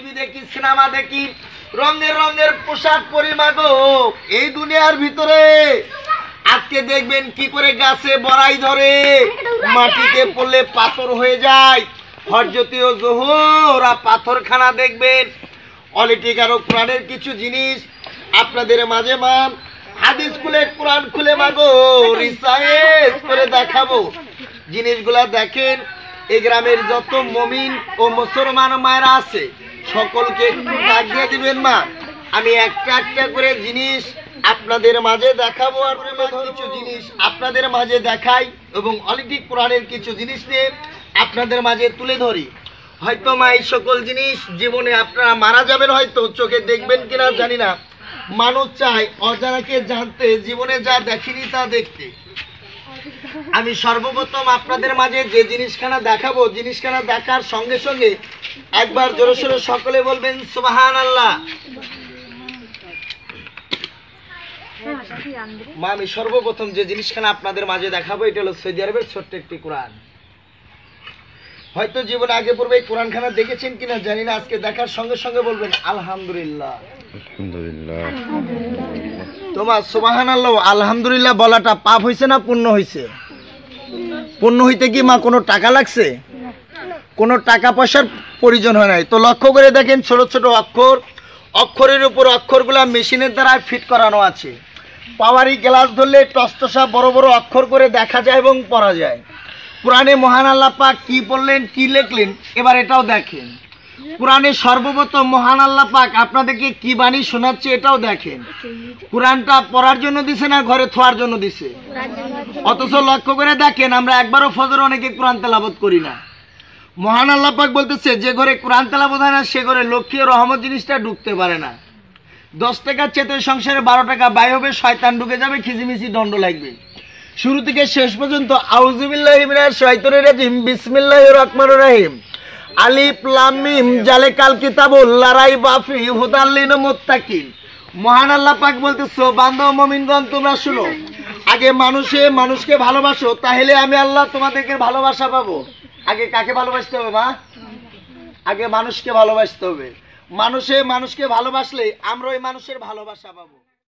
TV দেখি, cinema দেখি, রঙের রঙের পোশাক পরি মাগো এই দুনিয়ার ভিতরে। আজকে দেখবেন কি করে গাছে বড়াই ধরে, মাটিতে পড়লে পাথর হয়ে যায়। হরজতীয় পাথরখানা দেখবেন। অলিটিক আরও কোরআনের কিছু জিনিস আপনাদের মাঝে মান। হাদিস খুলে, কোরআন খুলে মাগো রিসাইজ করে দেখাবো। জিনিসগুলা দেখেন, এই গ্রামের যত মমিন ও মুসলমান মায়েরা আছে সকলকে ডাক দিয়ে দিবেন মা। আমি একটা একটা করে জিনিস আপনাদের মাঝে দেখাবো আর কিছু জিনিস আপনাদের মাঝে দেখাই এবং অলিটিক কোরআনের কিছু জিনিস নিয়ে আপনাদের মাঝে তুলে ধরি। হয়তো মা, এই সকল জিনিস জীবনে আপনারা মারা যাবেন হয়তো, চোখে দেখবেন কিনা জানি না। মানুষ চায় অজানাকে জানতে, জীবনে যা দেখিনি তা দেখতে। আমি সর্বপ্রথম আপনাদের মাঝে যে জিনিসখানা দেখাবো, জিনিসখানা দেখার সঙ্গে সঙ্গে একবার জোরে সোরে সকলে বলবেন সুবাহান আল্লাহ মা, আমি সর্বপ্রথম যে জিনিসখানা আপনাদের মাঝে দেখাবো, এটা হলো সৌদি আরবের ছোট্ট একটি কোরআন। হয়তো জীবনে আগে পূর্বে এই কোরআনখানা দেখেছেন কিনা জানি না আজকে দেখার সঙ্গে সঙ্গে বলবেন আলহামদুলিল্লাহ। আলহামদুলিল্লাহ। তোমার সুবাহান আল্লাহ আলহামদুলিল্লাহ বলাটা পাপ হয়েছে না পুণ্য হয়েছে পুণ্য হইতে কি মা কোনো টাকা লাগছে? কোনো টাকা পয়সার প্রয়োজন হয় নাই। তো লক্ষ্য করে দেখেন ছোট ছোট অক্ষর অক্ষরের উপর অক্ষরগুলা মেশিনের দ্বারা ফিট করানো আছে। পাওয়ারি গ্লাস ধরলে টসটসা বড় বড় অক্ষর করে দেখা যায় এবং পড়া যায়। কোরআনে মহান আল্লাহ পাক কি বললেন, কি লিখলেন, এবার এটাও দেখেন। কোরআনে সর্বপ্রথম মহান আল্লাহ পাক আপনাদেরকে কি বাণী শোনাচ্ছে এটাও দেখেন। কোরআনটা পড়ার জন্য দিছে না ঘরে থোয়ার জন্য দিছে? অথচ লক্ষ্য করে দেখেন, আমরা একবারও ফজর অনেকে কোরআন তেলাবত করি না। মহান আল্লাহ পাক বলতেছে, যে ঘরে কোরআন তেলাবত হয় না, সে ঘরে লক্ষ্মী রহমত জিনিসটা ঢুকতে পারে না। দশ টাকার চেতে সংসারে বারো টাকা ব্যয় হবে, শয়তান ঢুকে যাবে খিজিমিজি দণ্ড লাগবে। শুরু থেকে শেষ পর্যন্ত মহান আল্লাহ পাক বলতেছো মুমিনগণ, তোমরা শুনো। আগে মানুষে মানুষকে ভালোবাসো, তাহলে আমি আল্লাহ তোমাদেরকে ভালোবাসা পাবো। আগে কাকে ভালোবাসতে হবে, মা? আগে মানুষকে ভালোবাসতে হবে। মানুষে মানুষকে ভালোবাসলে আমরা ওই মানুষের ভালোবাসা পাবো।